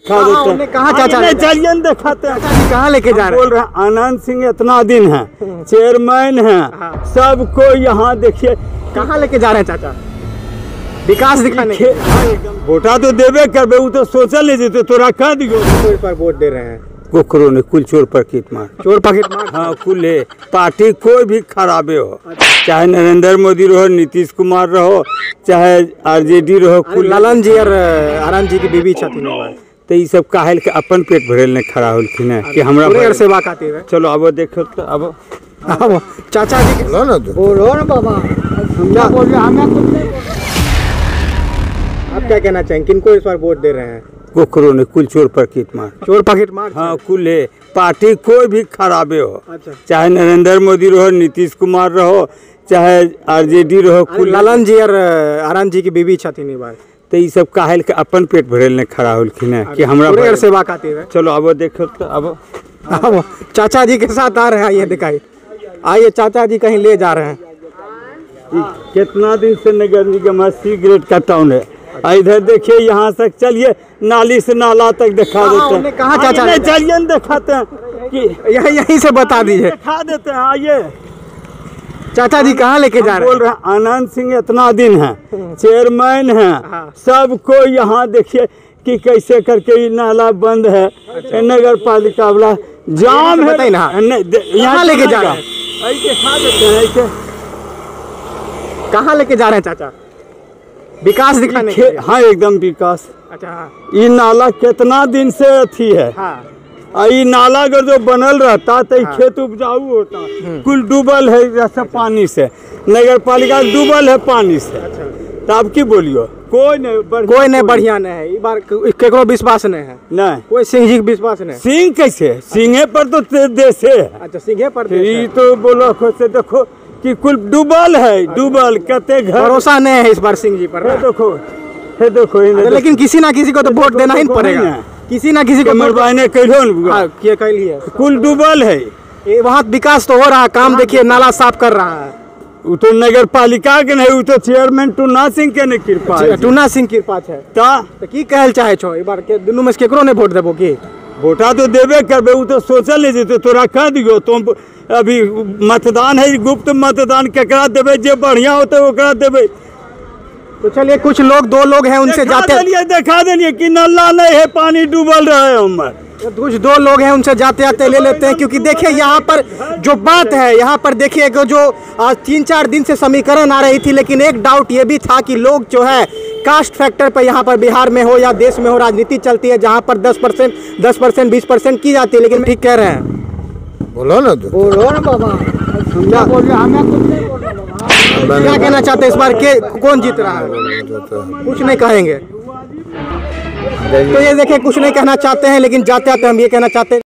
देते हैं। कहाँ चाचा लेके जा- दिखाते हैं। कहाँ लेके जा रहे बोल रहे हैं आनंद सिंह इतना दिन है चेयरमैन है हाँ। सबको यहाँ देखिए। कहाँ लेके जा रहे हैं चाचा? विकास दिखाने हाँ। वोटा तो देवे करबे वो तो सोचल नहीं जेते तोरा कह दियो। कोई पर वोट दे रहे हैं। कोकरो ने कुल चोर पर कीट मार। चोर पॉकेट मार? हाँ कुल है। पार्टी कोई भी खराबे हो चाहे नरेंद्र मोदी रहो नीतीश कुमार रहो चाहे आरजेडी रहो कुल ललन जी और आनंद जी की बीबी छथिन। तो ये सब काहेल के अपन पेट भरे ने खड़ा होलखिन है कि हमरा पूरे सेवा खातिर है? चलो अब देखो तो अब अब चाचा जी बोलो ना तो। बोलो ना बाबा। हम क्या बोल रहे हमें कुछ नहीं आप क्या कहना चाहेंगे? किनको इस बार वोट दे रहे हैं? कोकरो ने कुल चोर पर कीट मार। चोर पॉकेट मार हाँ कुल है। पार्टी कोई भी खराबे हो। अच्छा। चाहे नरेंद्र मोदी रहो नीतीश कुमार रहो चाहे आरजेडी रहो कुल ललन जी और आनंद जी की बीबी छथिन बार। तो ये सब काहेल के अपन पेट भरे ने खड़ा होलखिन है कि हमरा सेवा खातिर है चलो अब देखो तो अब अब चाचा जी के साथ आ रहे हैं आइए दिखाई आइए चाचा जी कहीं ले जा रहे हैं। कितना दिन से नगर निगम सिगरेट का टाउन है। इधर देखिए यहाँ तक चलिए नाली से नाला तक दिखा देते हैं। कहाँ चाचा चलिए दिखाते हैं कि यहीं यहीं से बता दीजिए। दिखा देते हैं आइए। चाचा जी कहाँ लेके जा रहे बोल रहे हैं आनंद सिंह इतना दिन है चेयरमैन है हाँ। सबको यहाँ देखिए कि कैसे करके ये नाला बंद है नगर पालिका वाला जाम है। ना। नहीं, दे- लेके जा रहा हैं? हैं हैं कहाँ लेके जा रहे हैं चाचा? विकास दिखाने हाँ एकदम विकास। अच्छा हाँ। ये नाला कितना दिन से अथी है। हाँ। आ ये नाला अगर जो बनल रहता तो ये खेत उपजाऊ होता। कुल डूबल है जैसे पानी से। नगर पालिका डूबल है पानी से। तो अब की बोलियो? कोई नहीं बढ़िया कोई नहीं बढ़िया नहीं है। बार केकरो विश्वास नहीं है। नहीं। कोई सिंह जी के विश्वास नहीं सिंह कैसे? सिंहे पर तो देशे है। अच्छा सिंहे पर ये है। तो बोलो खो से देखो कि कुल डूबल है। डूबल कते घर। भरोसा नहीं है इस बार सिंह जी पर देखो देखो लेकिन किसी ना किसी को तो वोट देना ही पड़ेगा। है। किसी ना किसी को वोट- बाने कैलो हाँ, है कुल डूबल है। ये वहाँ विकास तो हो रहा है काम देखिए नाला साफ़ कर रहा है। वो तो नगर पालिका के नहीं वो तो चेयरमैन टूना सिंह के ने कृपा टूना सिंह कृपा छै ता? तो की कहल चाहे छो? ई बार के दुनू में से केकरो ने वोट देबो की? वोटा तो देवे करबे वो तो सोचल नहीं जेते तोरा कह दियो तुम अभी मतदान है गुप्त मतदान केकरा देवे जे बढ़िया होते ओकरा देवे तो चलिए कुछ लोग दो लोग हैं उनसे जाते देलिए देखा देलिए कि नल्ला नहीं है पानी डूबल रहे हमर कुछ दो लोग हैं उनसे जाते आते ले लेते हैं क्योंकि देखिए यहाँ पर जो बात है यहाँ पर देखिए कि जो आज तीन चार दिन से समीकरण आ रही थी लेकिन एक डाउट ये भी था कि लोग जो है कास्ट फैक्टर पर यहाँ पर बिहार में हो या देश में हो राजनीति चलती है जहाँ पर दस परसेंट दस परसेंट बीस परसेंट की जाती है लेकिन ठीक कह रहे हैं। बोलो ना तो। बोलो ना बाबा। हम कुछ नहीं क्या कहना चाहते हैं इस बार के कौन जीत रहा है? कुछ नहीं कहेंगे। तो ये देखें कुछ नहीं कहना चाहते हैं लेकिन जाते आते हम ये कहना चाहते हैं।